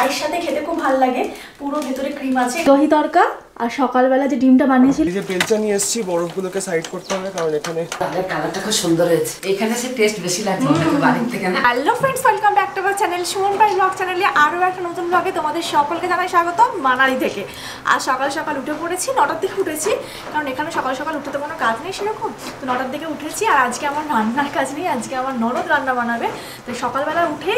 চায়ের সাথে খেতে খুব ভালো লাগে। পুরো ভেতরে ক্রিম আছে। দহি তরকা আর সকালবেলা যে ডিমটা বানিয়েছিল এই যে বেলচা নিয়ে এসেছি বরফগুলোকে সাইড করতে হবে কারণ এখানে তাহলে কালারটা খুব সুন্দর হয়েছে। এখানে সে টেস্ট বেশি লাগছে বাড়ির থেকে না? Hello friends welcome back to our channel Suman Pai blog চ্যানেলে আরও একটা নতুন ব্লগে তোমাদের সকলকে জানাই স্বাগত মানালি থেকে। আর সকাল সকাল উঠে পড়েছি নটার দিকে উঠেছি কারণ এখানে সকাল সকাল উঠে তো কোনো কাজ নেই সেরকম। তো নটার দিকে উঠেছি আর আজকে আমার রান্নার কাজ নেই আজকে আমার ননদ রান্না বানাবে। তো সকালবেলা উঠে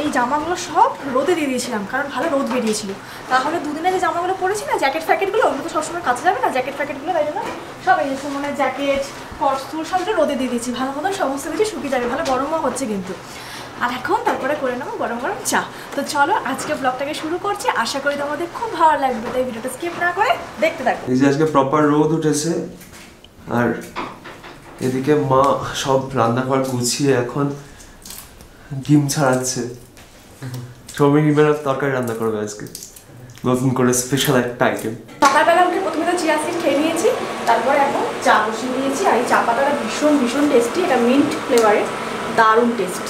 এই জামাগুলো সব রোদে দিয়ে দিয়েছিলাম কারণ ভালো রোদ বেরিয়েছিল। তাহলে দুদিনে যে জামাগুলো পরেছি না জ্যাকেট ফ্যাকেটগুলো ওগুলো সবসময় কাছে যাবে না? জ্যাকেট ফ্যাকেটগুলো তাই জন্য সব এই সুমনের জ্যাকেট কটসুল সবটা রোদে দিয়ে দিয়েছি। ভালো মতন সমস্ত কিছু শুকিয়ে যাবে। ভালো গরমও হচ্ছে কিন্তু। আর এখন তারপরে করে নেব গরম গরম চা। তো চলো, আজকে ব্লগটাকে শুরু করছি। আশা করি তোমাদের খুব ভালো লাগবে। তাই ভিডিওটা স্কিপ না করে দেখতে থাকো। এই যে আজকে প্রপার রোদ উঠেছে। আর এদিকে মা সব রান্নাঘর গুছিয়ে এখন ডিম ছাড়াচ্ছে। সৌমি ডিমের তরকারি রান্না করবে আজকে। নতুন করে স্পেশাল একটা আইটেম সকালবেলা উঠে প্রথমে তো চিয়া সিড খেয়ে নিয়েছি, তারপরে এখন চা বসিয়ে দিয়েছি, আর এই চা পাতাটা ভীষণ ভীষণ টেস্টি এটা মিন্ট ফ্লেভারের দারুণ টেস্ট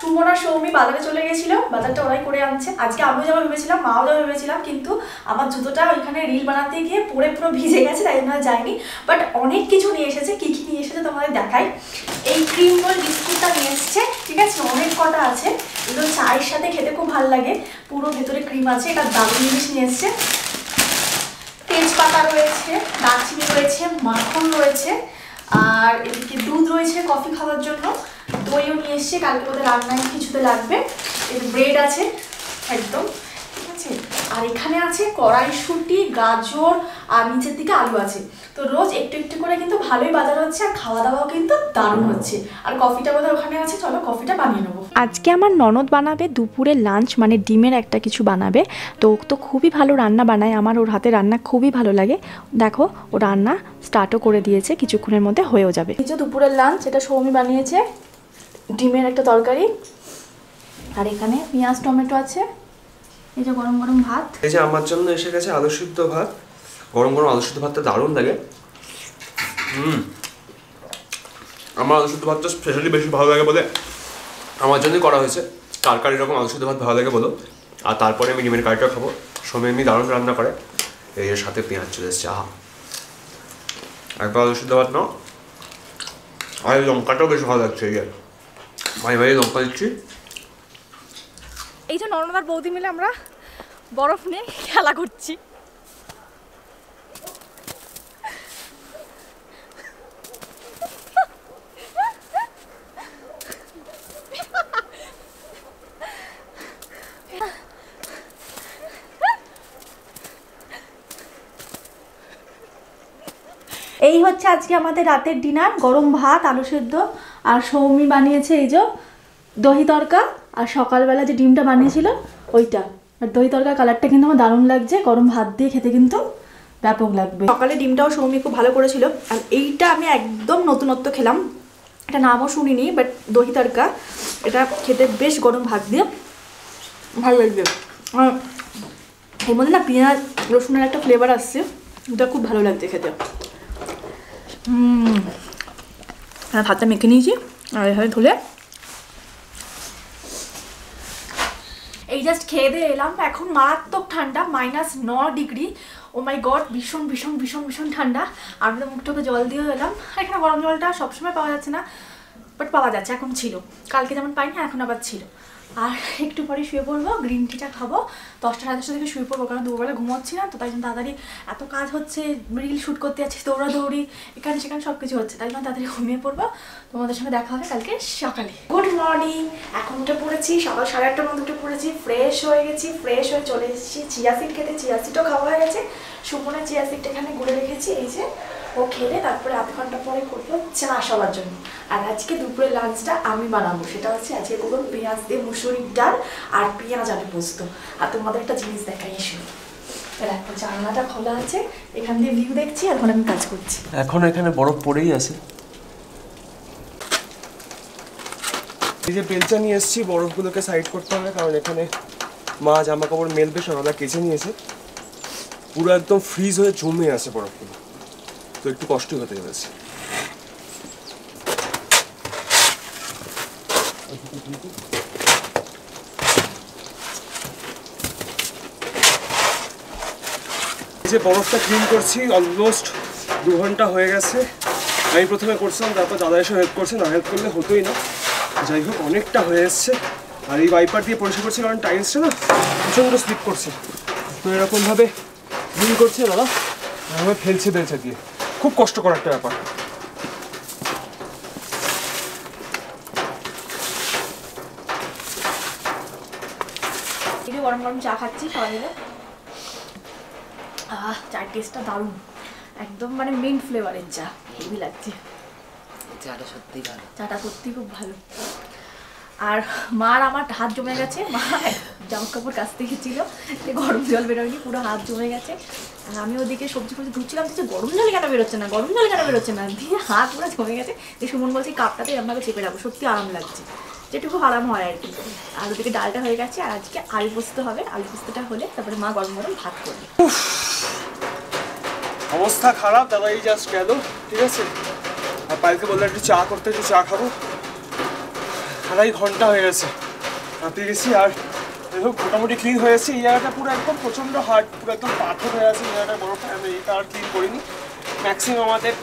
সুমনা, সৌমি বাজারে চলে গেছিল, বাজারটা ওরাই করে আনছে। আজকে আমিও যাব ভেবেছিলাম, মাও যাব ভেবেছিলাম, কিন্তু আমার জুতোটা ওইখানে রিল বানাতে গিয়ে পরে পুরো ভিজে গেছে, তাই জন্য যায়নি। বাট অনেক কিছু নিয়ে এসেছে, কী কী নিয়ে এসেছে তোমাদের দেখাই। এই ক্রিম রোল বিস্কুটটা নিয়ে এসেছে, ঠিক আছে? অনেক কটা আছে। এগুলো চায়ের সাথে খেতে খুব ভালো লাগে। পুরো ভেতরে ক্রিম আছে, এটা দারুণ জিনিস নিয়ে এসেছে। তেজপাতা রয়েছে, দারচিনি রয়েছে, মাখন রয়েছে, আর এদিকে দুধ রয়েছে কফি খাওয়ার জন্য। দইও নিয়ে এসছে কালকে ওদের রান্নায় কিছুতে লাগবে। ব্রেড আছে একদম ঠিক আছে? আর এখানে আছে কড়াইশুঁটি গাজর আর নিচের দিকে আলু আছে। তো রোজ একটু একটু করে কিন্তু ভালোই বাজার হচ্ছে আর খাওয়া দাওয়াও কিন্তু দারুণ হচ্ছে। আর কফিটা বোধহয় ওখানে আছে চলো কফিটা বানিয়ে নেব। আজকে আমার ননদ বানাবে দুপুরে লাঞ্চ মানে ডিমের একটা কিছু বানাবে। তো ও তো খুবই ভালো রান্না বানায় আমার ওর হাতে রান্না খুবই ভালো লাগে। দেখো ও রান্না স্টার্টও করে দিয়েছে কিছুক্ষণের মধ্যে হয়েও যাবে। এই যে দুপুরের লাঞ্চ এটা সৌমি বানিয়েছে। ডিমের একটা তরকারি। আর এখানে পেঁয়াজ, টমেটো আছে। এই যে গরম গরম ভাত। এই যে আমার জন্য এসে গেছে আলু সিদ্ধ ভাত। গরম গরম আলু সিদ্ধ ভাতটা দারুণ লাগে। হুম। আমার আলু সিদ্ধ ভাতটা স্পেশালি বেশি ভালো লাগে বলে আমার জন্যই করা হয়েছে। কার কার এরকম আলু সিদ্ধ ভাত ভালো লাগে বলো। আর তারপরে আমি ডিমের কারিটা খাব। সময় এমনি দারুণ রান্না করে। এই এর সাথে পেঁয়াজ চলে এসছে, আহা। একবার আলু সিদ্ধ ভাত নাও। আর লঙ্কাটাও বেশ ভালো লাগছে এই যে ভাই ভাই লঙ্কা দিচ্ছি। এই যে নর্মদার বৌদি মিলে আমরা বরফ নিয়ে খেলা করছি। এই হচ্ছে আজকে আমাদের রাতের ডিনার গরম ভাত আলু সেদ্ধ। আর সৌমি বানিয়েছে এই যে দহি তরকা আর সকালবেলা যে ডিমটা বানিয়েছিল ওইটা। আর দহি তরকার কালারটা কিন্তু আমার দারুণ লাগছে গরম ভাত দিয়ে খেতে কিন্তু ব্যাপক লাগবে। সকালে ডিমটাও সৌমি খুব ভালো করেছিল আর এইটা আমি একদম নতুনত্ব খেলাম। এটা নামও শুনিনি বাট দহি তরকা এটা খেতে বেশ গরম ভাত দিয়ে ভালো লাগবে আর এর মধ্যে না পেঁয়াজ রসুনের একটা ফ্লেভার আসছে এটা খুব ভালো লাগছে খেতে। হুম। ভাতটা মেখে নিয়েছি আর এভাবে ধুলে এই জাস্ট খেয়ে দিয়ে এলাম এখন মারাত্মক ঠান্ডা মাইনাস ন ডিগ্রি ও মাই গড ভীষণ ভীষণ ভীষণ ভীষণ ঠান্ডা আমি তো মুখটাকে জল দিয়ে এলাম এখানে গরম জলটা সবসময় পাওয়া যাচ্ছে না বাট পাওয়া যাচ্ছে এখন ছিল কালকে যেমন পাইনি এখন আবার ছিল আর একটু পরে শুয়ে পড়ব গ্রিন টিটা খাব। দশটা সাড়ে দশটা থেকে শুয়ে পড়ব, কারণ দুপুরবেলা ঘুমোচ্ছি না, তো তাই জন্য তাড়াতাড়ি এত কাজ হচ্ছে রিল শ্যুট করতে যাচ্ছি, দৌড়াদৌড়ি, এখানে সেখানে সব কিছু হচ্ছে, তাই জন্য তাড়াতাড়ি ঘুমিয়ে পড়ব। তোমাদের সঙ্গে দেখা হবে কালকে সকালে। গুড মর্নিং এখন উঠে পড়েছি, সকাল সাড়ে আটটার মধ্যে উঠে পড়েছি ফ্রেশ হয়ে গেছি ফ্রেশ হয়ে চলে এসেছি। চিয়া সিড খেতে, চিয়া সিডও খাওয়া হয়ে গেছে। সুমনের চিয়া সিডটা এখানে গুলে রেখেছি, এই যে ও খেলে তারপরে আধ ঘণ্টা পরে করব চা সবার জন্য। আর আজকে দুপুরের লাঞ্চটা আমি বানাবো, সেটা হচ্ছে আজকে করব পেঁয়াজ দিয়ে মুসুরির ডাল আর পেঁয়াজ আলু পোস্ত। আর তোমাদের একটা জিনিস দেখাই এসো। দেখো জানলাটা খোলা আছে, এখান দিয়ে ভিউ দেখছি ওখানে আমি কাজ করছি। এখন এখানে বরফ পড়েই আছে। এই যে বেলচা নিয়ে এসেছি, বরফগুলোকে সাইড করতে হবে, কারণ এখানে মা জামা কাপড় মেলবে, সকালে কেচে নিয়েছে। পুরো একদম ফ্রিজ হয়ে জমে আছে বরফগুলো। তো একটু কষ্টই হতে এই যে বরফটা ক্লিন করছি অলমোস্ট দু ঘণ্টা হয়ে গেছে। আমি প্রথমে করছিলাম, তারপর দাদা এসে হেল্প করছে। না হেল্প করলে হতোই না। যাই হোক, অনেকটা হয়ে এসছে। আর এই ওয়াইপার দিয়ে পরিষ্কার করছি, কারণ টাইলসটা না প্রচণ্ড স্লিপ করছে। তো এরকমভাবে ক্লিন করছে দাদা। এরকমভাবে ফেলছে বেলছে দিয়ে। খুব কষ্টকর একটা ব্যাপার। এই গরম গরম চা খাচ্ছি সবাই মিলে আহ চার টেস্টটা দারুণ। একদম মানে মেন ফ্লেভারের চা হেভি লাগছে। চাটা সত্যি ভালো। চাটা সত্যি খুব ভালো। আর মার আমার হাত জমে গেছে মা জামা কাপড় কাছ থেকে ছিল যে গরম জল বেরোয়নি, পুরো হাত জমে গেছে। আর আমি ওদিকে সবজি ফবজি ধুচ্ছিলাম যে গরম জল কেন বেরোচ্ছে না, গরম জল কেন বেরোচ্ছে না? দিয়ে হাত পুরো জমে গেছে। যে সুমন বলছি কাপটাতে এরমভাবে চেপে রাখব সত্যি আরাম লাগছে। যেটুকু আরাম হয় আর কি। আর ওদিকে ডালটা হয়ে গেছে, আর আজকে আলু পোস্ত হবে। আলু পোস্তটা হলে তারপরে মা গরম গরম ভাত করবে। অবস্থা খারাপ, দাদা, এই জাস্ট গেল, ঠিক আছে? আর পায়েলকে বলল একটু চা করতে, একটু চা খাব। আড়াই ঘণ্টা হয়ে গেছে হাঁপিয়ে গেছি আর হোক মোটামুটি ক্লিন হয়েছে। এই জায়গাটা পুরো একদম প্রচণ্ড হার্ড পুরো একদম পাথর হয়ে আছে এই জায়গাটা বরফ। আমি এটা আর ক্লিন করিনি। ম্যাক্সিমাম আমাদের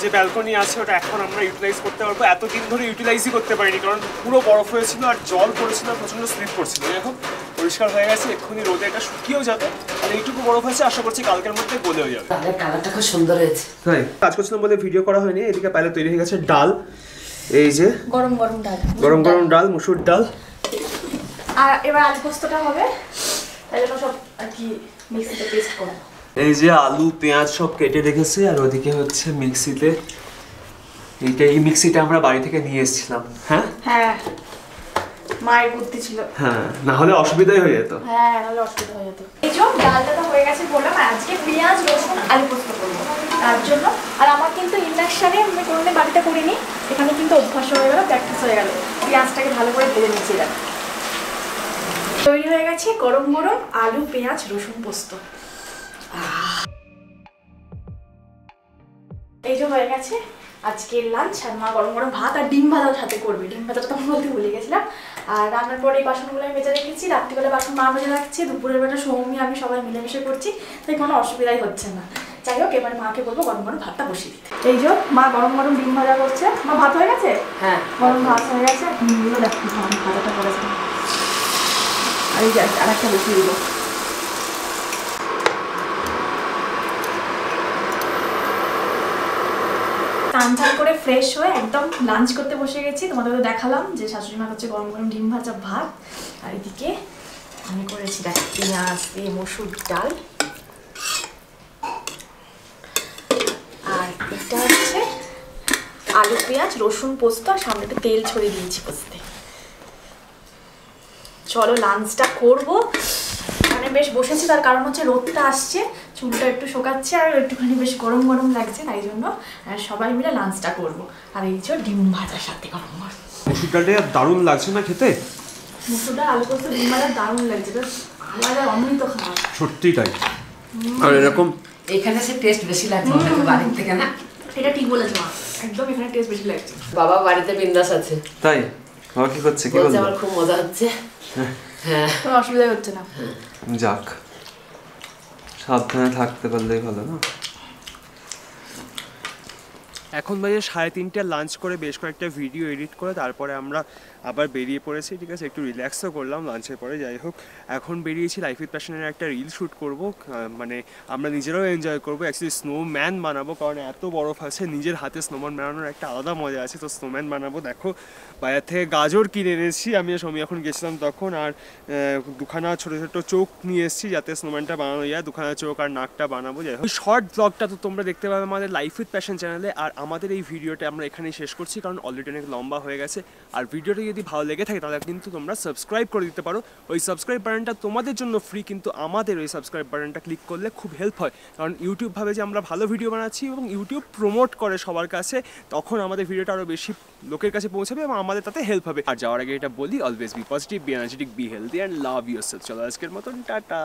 যে ব্যালকনি আছে ওটা এখন আমরা ইউটিলাইজ করতে পারব। এতদিন ধরে ইউটিলাইজই করতে পারিনি কারণ পুরো বরফ হয়েছিল আর জল পড়েছিল আর প্রচণ্ড স্লিপ করছিল এখন পরিষ্কার হয়ে গেছে। এক্ষুনি রোদে এটা শুকিয়েও যাবে। আর এইটুকু বরফ আছে আশা করছি কালকের মধ্যে গলেও যাবে। কালারটা খুব সুন্দর হয়েছে। তাই? কাজ করছিলাম বলে ভিডিও করা হয়নি এদিকে পাইলে তৈরি হয়ে গেছে ডাল। এই যে গরম গরম ডাল। গরম গরম ডাল মুসুর ডাল। আর এবার আলু পোস্তটা হবে তাই জন্য সব আর কি মিক্সিতে পেস্ট করব এই যে আলু পেঁয়াজ সব কেটে রেখেছে আর ওদিকে হচ্ছে মিক্সিতে এইটা এই মিক্সিটা আমরা বাড়ি থেকে নিয়ে এসেছিলাম হ্যাঁ? হ্যাঁ মায়ের বুদ্ধি ছিল। হ্যাঁ না হলে অসুবিধাই হয়ে যেত। হ্যাঁ অসুবিধা হয়ে যেত। এই যে ডালটা তো হয়ে গেছে বললাম আজকে পেঁয়াজ রসুন আলু পোস্ত করব। তার জন্য আর আমার কিন্তু ইন্ডাকশানে আমি কোনোদিন বাড়িতে করিনি এখানে কিন্তু অভ্যাস হয়ে গেল প্র্যাকটিস হয়ে গেল। পেঁয়াজটাকে ভালো করে ভেজে নিচ্ছি এটা তৈরি হয়ে গেছে গরম গরম আলু পেঁয়াজ রসুন পোস্ত। এই যে হয়ে গেছে আজকে লাঞ্চ আর মা গরম গরম ভাত আর ডিম ভাজা সাথে করবে। ডিম ভাজাটা তো আমি বলতে ভুলে গেছিলাম। আর রান্নার পরে এই বাসনগুলো আমি বেজে রেখেছি। রাত্রিবেলা বাসন মা বেজে রাখছে দুপুরের বেলা সৌমি আমি সবাই মিলেমিশে করছি তাই কোনো অসুবিধাই হচ্ছে না। যাই হোক এবার মাকে বলব গরম গরম ভাতটা বসিয়ে দিতে। এই যে মা গরম গরম ডিম ভাজা করছে। মা ভাত হয়ে গেছে? হ্যাঁ গরম ভাত হয়ে গেছে? ডিমগুলো দেখো আমি আর একটা বসিয়ে দিবো। স্নান করে ফ্রেশ হয়ে একদম লাঞ্চ করতে বসে গেছি। তোমাদের দেখালাম যে শাশুড়ি মা হচ্ছে গরম গরম ডিম ভাজা ভাত। আর এদিকে আমি করেছি দেখ, পেঁয়াজ দিয়ে মসুর ডাল। আর এটা হচ্ছে আলু পেঁয়াজ, রসুন পোস্ত, আর সামনে তেল ছড়িয়ে দিয়েছি পোস্তে। চলো লাঞ্চটা করব। মানে বেশ বসেছি তার কারণ হচ্ছে রোদটা আসছে চুলটা একটু শোকাচ্ছে আর একটুখানি বেশ গরম গরম লাগছে তাই জন্য আর সবাই মিলে লাঞ্চটা করব। আর এই যে ডিম ভাজার সাথে গরম গরম মুসুর ডালটা দারুণ লাগছে না খেতে? মুসুর ডাল আলু পোস্ত ডিম ভাজা দারুণ লাগছে বেশ আলাদা অমৃত খাবার সত্যি তাই। আর এরকম এখানে সে টেস্ট বেশি লাগছে আমাদের বাড়ির থেকে না। এটা ঠিক বলেছ মা একদম এখানে টেস্ট বেশি লাগছে। বাবা বাড়িতে বিন্দাস আছে। তাই? বাবা কি করছে কি বলছে আমার খুব মজা হচ্ছে হ্যাঁ কোনো অসুবিধা হচ্ছে না যাক সাবধানে থাকতে পারলেই ভালো না এখন বাজে সাড়ে তিনটে লাঞ্চ করে বেশ কয়েকটা ভিডিও এডিট করে তারপরে আমরা আবার বেরিয়ে পড়েছি, ঠিক আছে? একটু রিল্যাক্সও করলাম লাঞ্চের পরে, যাই হোক। এখন বেরিয়েছি লাইফ উইথ প্যাশনের একটা রিল শ্যুট করব মানে আমরা নিজেরাও এনজয় করব। অ্যাকচুয়ালি স্নোম্যান বানাবো, কারণ এত বরফ আছে, নিজের হাতে স্নোম্যান বানানোর একটা আলাদা মজা আছে। তো স্নোম্যান বানাবো, দেখো। বাজার থেকে গাজর কিনে এনেছি, আমি সময় এখন গেছিলাম তখন, আর দুখানা ছোটো ছোটো চোখ নিয়ে এসেছি যাতে স্নোম্যানটা বানানো যায়। দুখানা চোখ আর নাকটা বানাবো, যাই হোক। শর্ট ব্লগটা তো তোমরা দেখতে পাবে আমাদের লাইফ উইথ প্যাশন চ্যানেলে আর আমাদের এই ভিডিওটা আমরা এখানেই শেষ করছি, কারণ অলরেডি অনেক লম্বা হয়ে গেছে। আর ভিডিওটা যদি ভালো লেগে থাকে, তাহলে কিন্তু তোমরা সাবস্ক্রাইব করে দিতে পারো। ওই সাবস্ক্রাইব বাটনটা তোমাদের জন্য ফ্রি কিন্তু আমাদের ওই সাবস্ক্রাইব বাটনটা ক্লিক করলে খুব হেল্প হয়। কারণ ইউটিউব ভাবে যে আমরা ভালো ভিডিও বানাচ্ছি এবং ইউটিউব প্রমোট করে সবার কাছে, তখন আমাদের ভিডিওটা আরও বেশি লোকের কাছে পৌঁছাবে এবং আমাদের তাতে হেল্প হবে। আর যাওয়ার আগে এটা বলি always be positive be energetic be healthy and love yourself চলো আজকের মতন, টাটা।